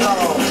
for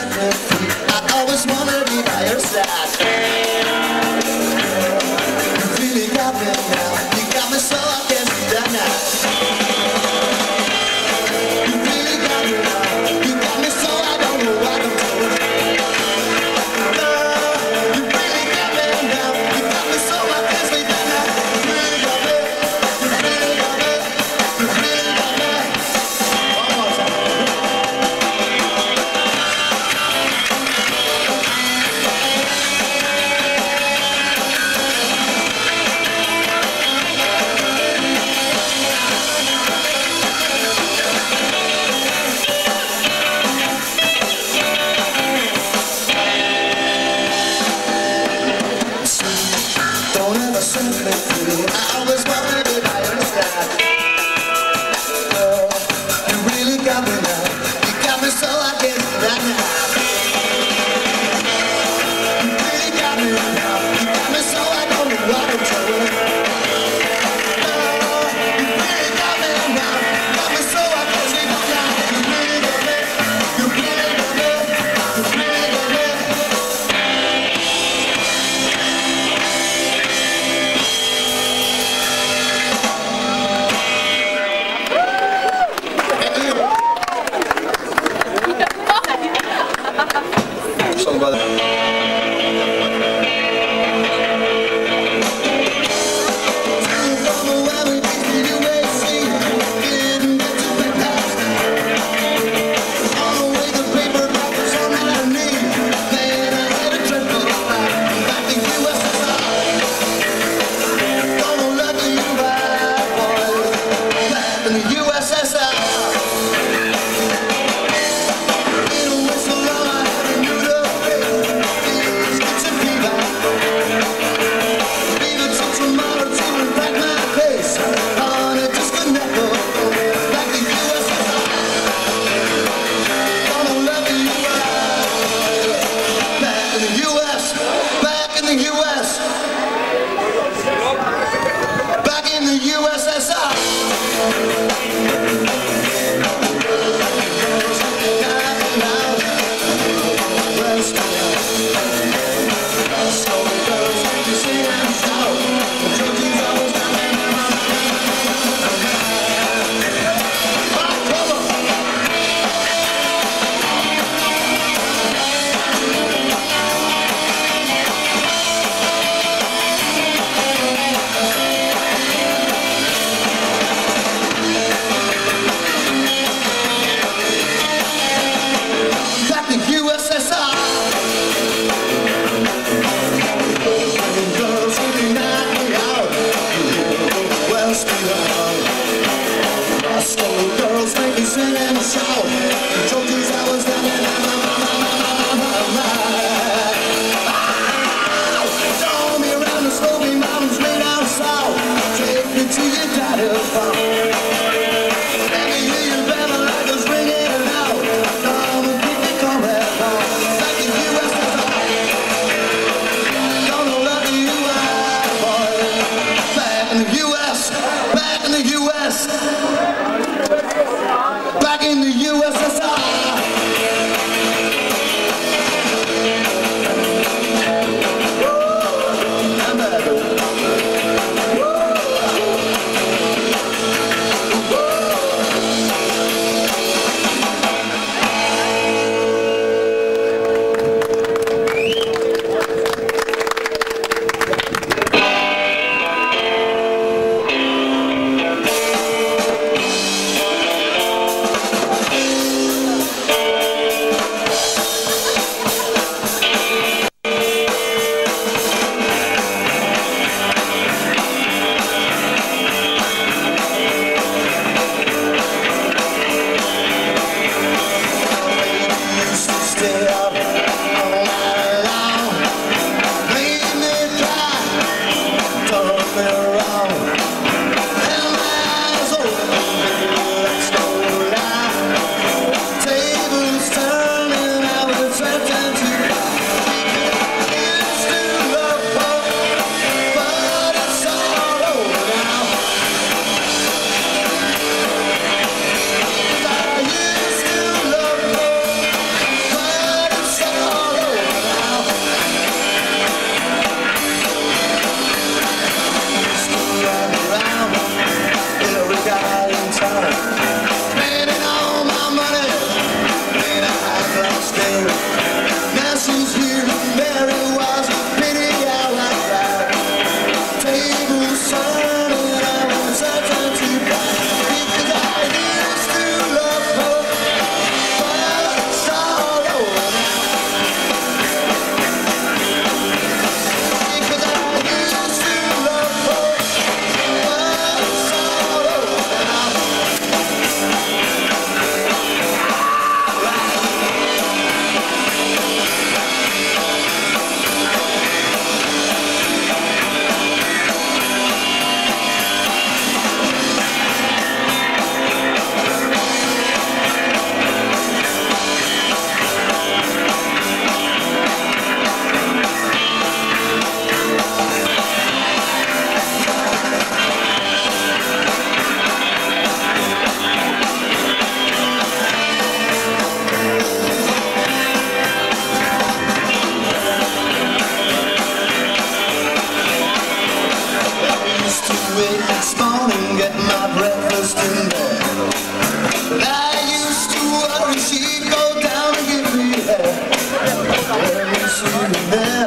I always wanna be by your side. essa é sala. She'd